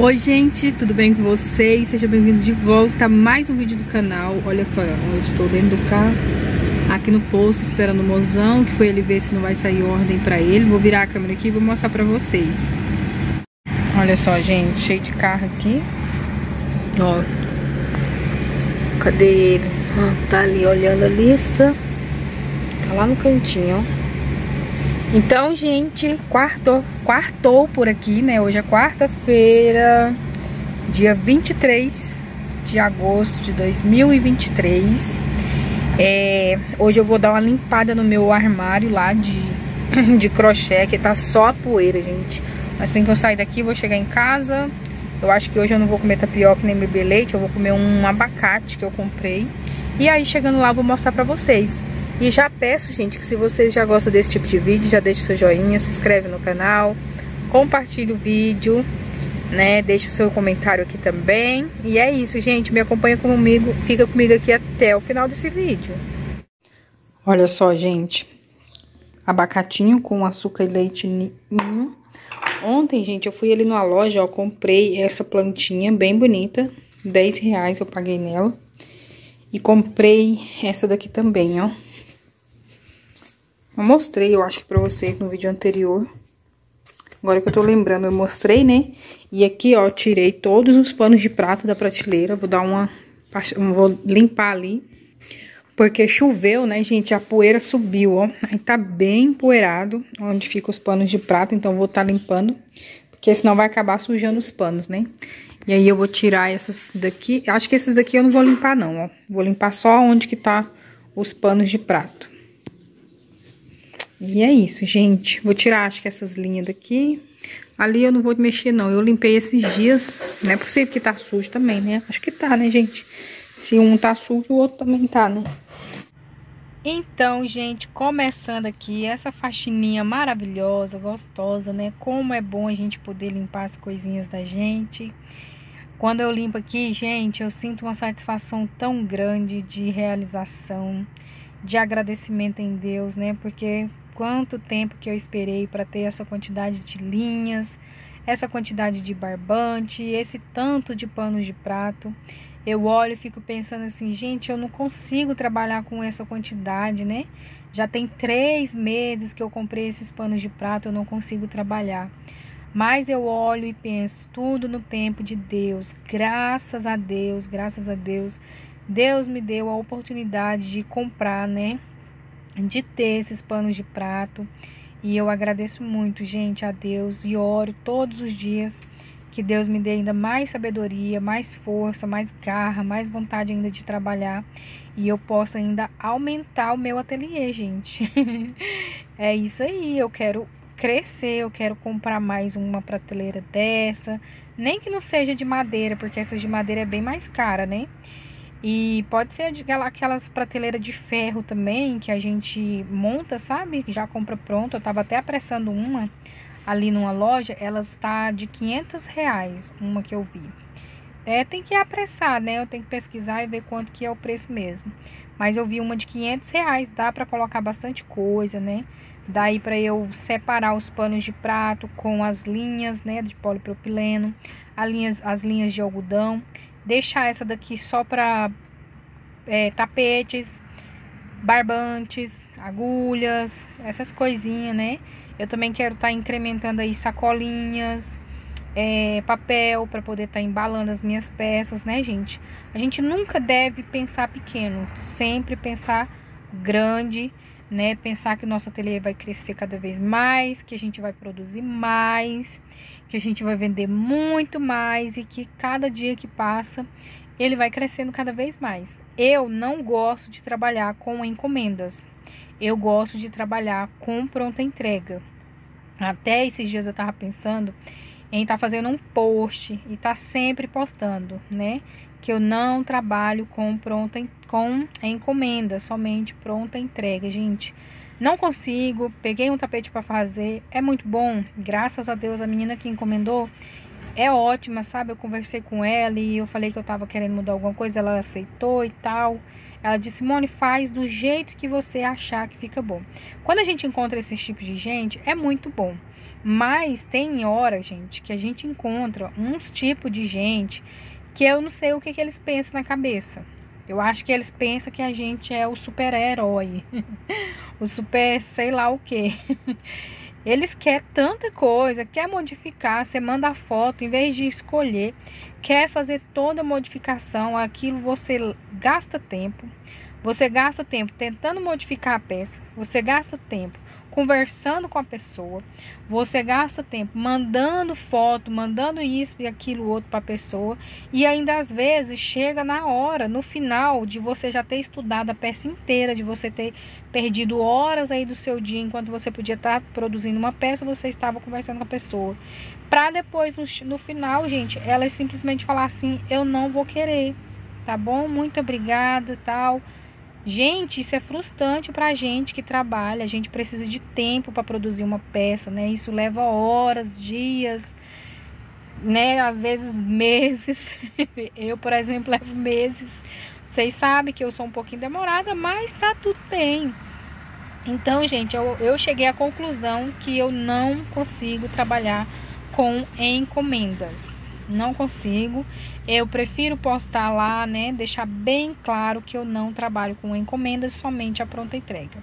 Oi gente, tudo bem com vocês? Sejam bem-vindos de volta a mais um vídeo do canal. Olha qual eu estou dentro do carro Aqui no posto esperando o mozão Que foi ele ver se não vai sair ordem pra ele. Vou virar a câmera aqui e vou mostrar pra vocês. Olha só gente, cheio de carro aqui. Ó. Cadê ele? Ah, tá ali olhando a lista. Tá lá no cantinho, ó então, gente, quartou, quartou por aqui, né? Hoje é quarta-feira, dia 23 de agosto de 2023. É, hoje eu vou dar uma limpada no meu armário lá de, de crochê, que tá só poeira, gente. Assim que eu sair daqui, vou chegar em casa. Eu acho que hoje eu não vou comer tapioca nem beber leite, eu vou comer um abacate que eu comprei. E aí, chegando lá, eu vou mostrar pra vocês. E já peço, gente, que se vocês já gostam desse tipo de vídeo, já deixe seu joinha, se inscreve no canal, compartilhe o vídeo, né? Deixe o seu comentário aqui também. E é isso, gente. Me acompanha comigo, fica comigo aqui até o final desse vídeo. Olha só, gente. Abacatinho com açúcar e leite ninho. Ontem, gente, eu fui ali numa loja, ó, comprei essa plantinha bem bonita. 10 reais eu paguei nela. E comprei essa daqui também, ó. Eu mostrei, eu acho que pra vocês no vídeo anterior. Agora que eu tô lembrando, eu mostrei, né? E aqui, ó, tirei todos os panos de prato da prateleira. Vou dar uma... Vou limpar ali. Porque choveu, né, gente? A poeira subiu, ó. Aí tá bem empoeirado onde ficam os panos de prato. Então, vou tá limpando. Porque senão vai acabar sujando os panos, né? E aí, eu vou tirar essas daqui. Acho que esses daqui eu não vou limpar, não, ó. Vou limpar só onde que tá os panos de prato. E é isso, gente. Vou tirar, acho que essas linhas daqui. Ali eu não vou mexer, não. Eu limpei esses dias. Não é possível que tá sujo também, né? Acho que tá, né, gente? Se um tá sujo, o outro também tá, né? Então, gente, começando aqui essa faxininha maravilhosa, gostosa, né? Como é bom a gente poder limpar as coisinhas da gente. Quando eu limpo aqui, gente, eu sinto uma satisfação tão grande de realização, de agradecimento em Deus, né? Porque quanto tempo que eu esperei para ter essa quantidade de linhas, essa quantidade de barbante, esse tanto de panos de prato. Eu olho e fico pensando assim, gente, eu não consigo trabalhar com essa quantidade, né? Já tem três meses que eu comprei esses panos de prato, eu não consigo trabalhar. Mas eu olho e penso, tudo no tempo de Deus. Graças a Deus, graças a Deus. Deus me deu a oportunidade de comprar, né? de ter esses panos de prato. E eu agradeço muito, gente, a Deus e oro todos os dias que Deus me dê ainda mais sabedoria, mais força, mais garra, mais vontade ainda de trabalhar e eu possa ainda aumentar o meu ateliê, gente. é isso aí, eu quero crescer, eu quero comprar mais uma prateleira dessa, nem que não seja de madeira, porque essa de madeira é bem mais cara, né? E pode ser aquelas prateleiras de ferro também que a gente monta, sabe? Já compra pronto. Eu tava até apressando uma ali numa loja. Ela está de 500 reais, uma que eu vi. É, tem que apressar, né? Eu tenho que pesquisar e ver quanto que é o preço mesmo. Mas eu vi uma de 500 reais. Dá para colocar bastante coisa, né? Daí para eu separar os panos de prato com as linhas, né? De polipropileno. As linhas, as linhas de algodão deixar essa daqui só para é, tapetes, barbantes, agulhas, essas coisinhas, né? Eu também quero estar tá incrementando aí sacolinhas, é, papel para poder estar tá embalando as minhas peças, né, gente? A gente nunca deve pensar pequeno, sempre pensar grande, né? Pensar que nosso ateliê vai crescer cada vez mais, que a gente vai produzir mais, que a gente vai vender muito mais e que cada dia que passa ele vai crescendo cada vez mais. Eu não gosto de trabalhar com encomendas. Eu gosto de trabalhar com pronta entrega. Até esses dias eu tava pensando em estar tá fazendo um post e tá sempre postando, né? Que eu não trabalho com pronta com encomenda, somente pronta entrega, gente. Não consigo, peguei um tapete para fazer, é muito bom. Graças a Deus a menina que encomendou é ótima, sabe? Eu conversei com ela e eu falei que eu tava querendo mudar alguma coisa, ela aceitou e tal. Ela disse: Simone, faz do jeito que você achar que fica bom. Quando a gente encontra esses tipos de gente, é muito bom, Mas tem hora, gente, que a gente encontra uns tipos de gente que eu não sei o que, que eles pensam na cabeça. Eu acho que eles pensam que a gente é o super-herói, o super sei lá o que. Eles querem tanta coisa, quer modificar, você manda a foto, em vez de escolher, quer fazer toda a modificação, aquilo você gasta tempo. Você gasta tempo tentando modificar a peça, você gasta tempo conversando com a pessoa, você gasta tempo mandando foto, mandando isso e aquilo outro para a pessoa, e ainda às vezes chega na hora, no final de você já ter estudado a peça inteira, de você ter perdido horas aí do seu dia enquanto você podia estar tá produzindo uma peça, você estava conversando com a pessoa. Para depois no, no final, gente, ela simplesmente falar assim: "Eu não vou querer". Tá bom? Muito obrigada, tal. Gente, isso é frustrante para a gente que trabalha. A gente precisa de tempo para produzir uma peça, né? Isso leva horas, dias, né? Às vezes meses. Eu, por exemplo, levo meses. Vocês sabem que eu sou um pouquinho demorada, mas tá tudo bem. Então, gente, eu, eu cheguei à conclusão que eu não consigo trabalhar com encomendas não consigo. Eu prefiro postar lá, né? Deixar bem claro que eu não trabalho com encomendas, somente a pronta entrega.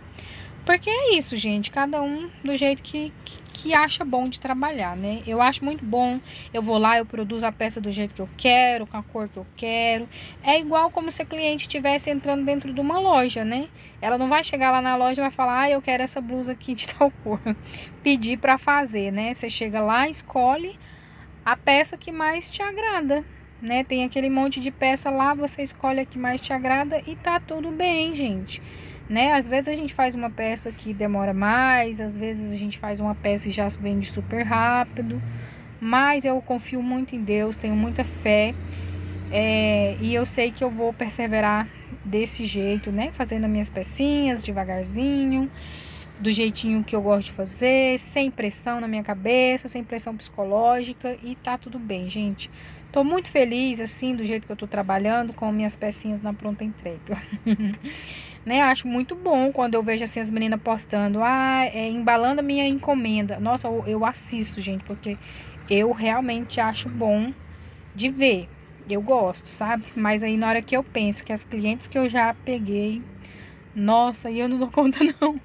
Porque é isso, gente. Cada um do jeito que, que, que, acha bom de trabalhar, né? Eu acho muito bom. Eu vou lá, eu produzo a peça do jeito que eu quero, com a cor que eu quero. É igual como se a cliente estivesse entrando dentro de uma loja, né? Ela não vai chegar lá na loja e vai falar, ah, eu quero essa blusa aqui de tal cor. Pedir para fazer, né? Você chega lá, escolhe a peça que mais te agrada, né? Tem aquele monte de peça lá, você escolhe a que mais te agrada e tá tudo bem, gente. Né? Às vezes a gente faz uma peça que demora mais, às vezes a gente faz uma peça e já vende super rápido, mas eu confio muito em Deus, tenho muita fé é, e eu sei que eu vou perseverar desse jeito, né? Fazendo as minhas pecinhas devagarzinho do jeitinho que eu gosto de fazer, sem pressão na minha cabeça, sem pressão psicológica e tá tudo bem, gente. Tô muito feliz assim do jeito que eu tô trabalhando com minhas pecinhas na pronta entrega. né? Acho muito bom quando eu vejo assim as meninas postando, ah, é, embalando a minha encomenda. Nossa, eu, eu assisto, gente, porque eu realmente acho bom de ver. Eu gosto, sabe? Mas aí na hora que eu penso que as clientes que eu já peguei nossa, e eu não dou conta não.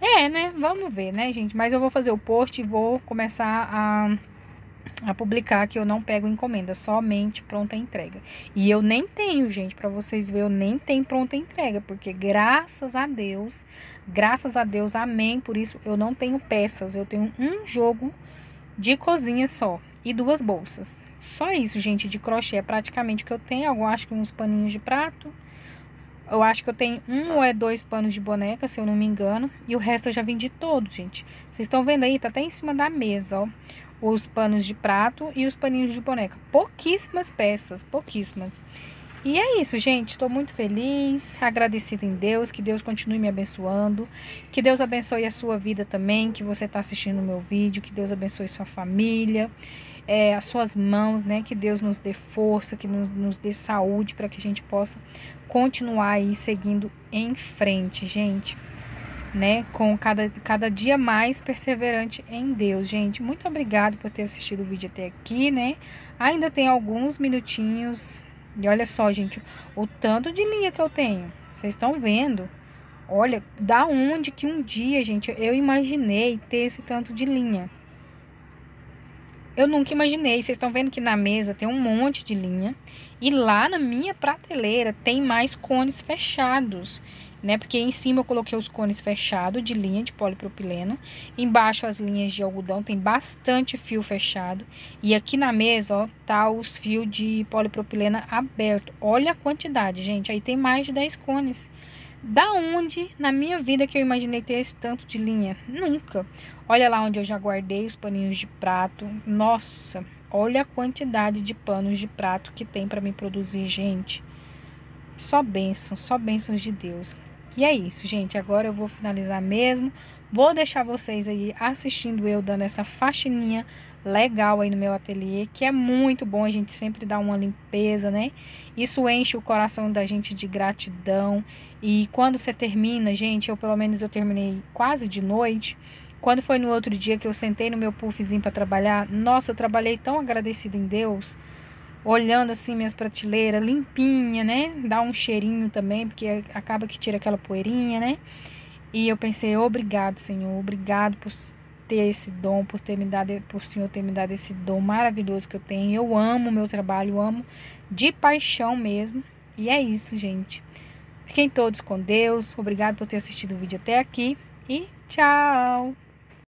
É, né? Vamos ver, né, gente? Mas eu vou fazer o post e vou começar a, a publicar que eu não pego encomenda, somente pronta entrega. E eu nem tenho, gente, para vocês verem, eu nem tenho pronta entrega, porque graças a Deus, graças a Deus, amém, por isso eu não tenho peças, eu tenho um jogo de cozinha só e duas bolsas. Só isso, gente, de crochê é praticamente o que eu tenho, eu acho que uns paninhos de prato eu acho que eu tenho um ou é dois panos de boneca, se eu não me engano. E o resto eu já vendi todos, gente. Vocês estão vendo aí? Tá até em cima da mesa, ó. Os panos de prato e os paninhos de boneca. Pouquíssimas peças, pouquíssimas. E é isso, gente. Estou muito feliz, agradecida em Deus. Que Deus continue me abençoando. Que Deus abençoe a sua vida também. Que você está assistindo o meu vídeo. Que Deus abençoe sua família é, as suas mãos, né? Que Deus nos dê força, que nos, nos dê saúde para que a gente possa continuar aí seguindo em frente, gente. Né, com cada, cada dia mais perseverante em Deus, gente. Muito obrigado por ter assistido o vídeo até aqui, né? Ainda tem alguns minutinhos. E olha só, gente, o tanto de linha que eu tenho. Vocês estão vendo? Olha, da onde que um dia, gente, eu imaginei ter esse tanto de linha. Eu nunca imaginei. Vocês estão vendo que na mesa tem um monte de linha. E lá na minha prateleira tem mais cones fechados. Né? Porque em cima eu coloquei os cones fechados de linha de polipropileno. Embaixo as linhas de algodão tem bastante fio fechado. E aqui na mesa, ó, tá os fios de polipropileno aberto. Olha a quantidade, gente. Aí tem mais de 10 cones. Da onde na minha vida que eu imaginei ter esse tanto de linha? Nunca. Olha lá onde eu já guardei os paninhos de prato. Nossa, olha a quantidade de panos de prato que tem para me produzir, gente. Só bênção, só bênçãos de Deus. E é isso, gente. Agora eu vou finalizar mesmo. Vou deixar vocês aí assistindo eu dando essa faxininha legal aí no meu ateliê, que é muito bom a gente sempre dar uma limpeza, né? Isso enche o coração da gente de gratidão. E quando você termina, gente, eu pelo menos eu terminei quase de noite, Quando foi no outro dia que eu sentei no meu puffzinho para trabalhar, nossa, eu trabalhei tão agradecida em Deus, olhando assim minhas prateleiras limpinha, né? Dá um cheirinho também, porque acaba que tira aquela poeirinha, né? E eu pensei, obrigado, Senhor, obrigado por ter esse dom, por ter me dado, por Senhor ter me dado esse dom maravilhoso que eu tenho. Eu amo o meu trabalho, amo de paixão mesmo. E é isso, gente. Fiquem todos com Deus. Obrigado por ter assistido o vídeo até aqui e tchau.